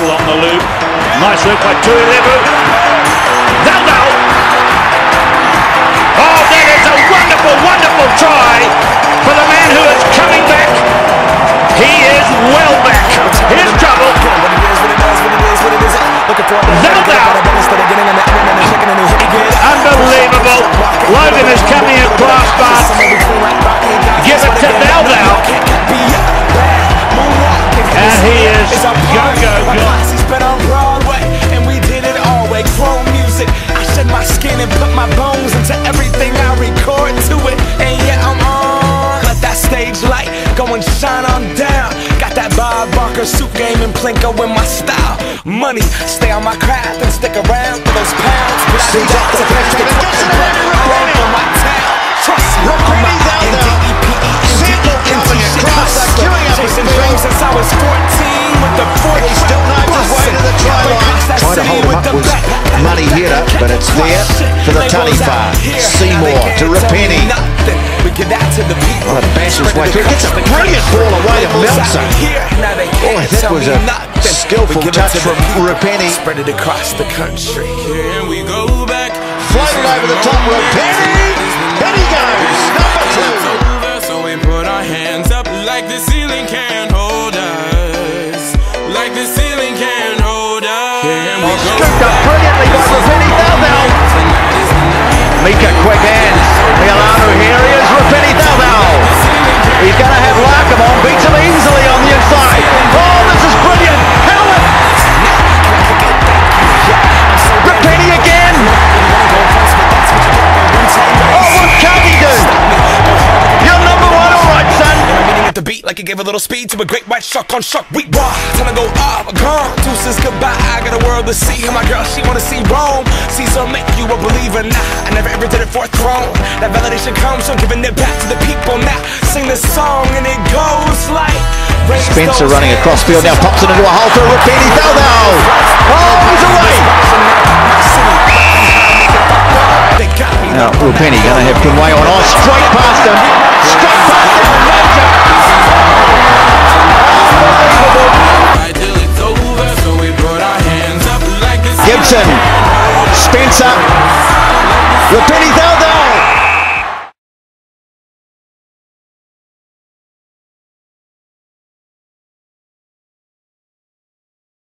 On the loop. Nice work by Tuilebu. And put my bones into everything I record to it. And yeah, I'm on. Let that stage light go and shine on down. Got that Bob Barker suit game and Plinko in my style. Money, stay on my craft and stick around for those pounds. But I that to pay the fucking rent. Grown for my town. Trust me, I'm my coming across, queuing up Chasing with dreams since I was 14 with the 40 He still knows his way to the try line. Trying to hold him up was But it's there for the Taniwha. Seymour to Rupeni. Well, it bashes his way through. Gets a brilliant ball away to Meltzer. Boy, that was a skillful touch from Rupeni. Spread it across the country. Here we go back. Over the top, Rupeni. Like it gave a little speed to a great white shark on shark week. Raw, time to go up, gone. Deuces goodbye. I got a world to see. And my girl, she wanna see Rome. Caesar make you a believer. Nah, I never ever did it for a throne. That validation comes from giving it back to the people. Now sing this song and it goes like. Spencer running across field now, pops it into a hole for Rupeni Thalthal. Oh, he's away. Now, Rupeni going to have Kinway on. Oh, straight past him. Rupeni